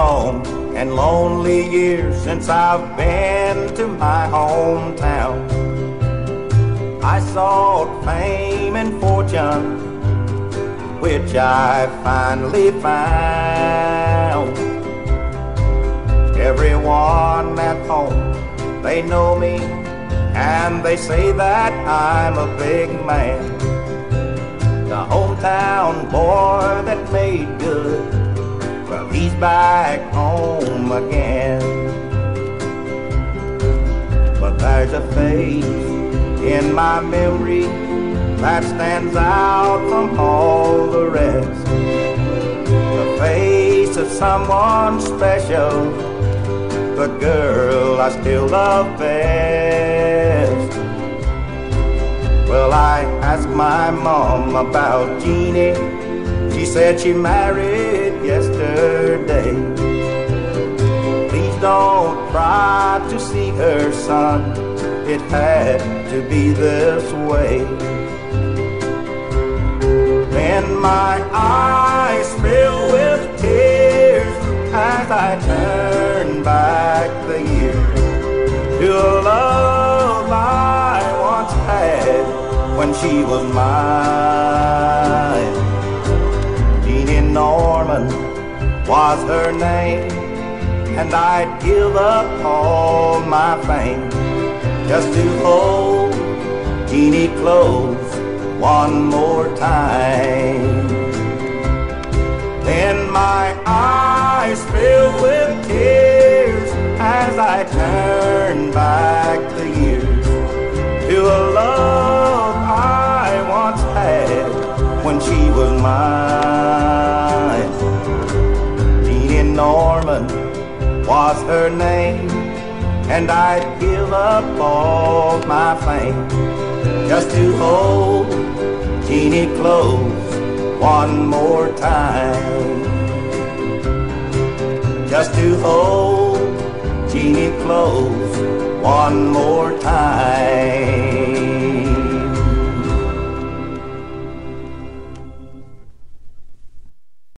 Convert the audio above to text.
long and lonely years since I've been to my hometown. I sought fame and fortune, which I finally found. Everyone at home, they know me, and they say that I'm a big man. The hometown boy that made back home again. But there's a face in my memory that stands out from all the rest. The face of someone special, the girl I still love best. Well, I asked my mom about Jeannie. She said she married Please don't try to see her, son. It had to be this way. Then my eyes fill with tears as I turn back the years to a love I once had when she was mine. Norman was her name, and I'd give up all my fame just to hold Jeannie close one more time. Then my eyes fill with tears as I turn back the years to a love I once had when she was mine. Norman was her name, and I'd give up all my fame just to hold Jeannie close one more time. Just to hold Jeannie close one more time.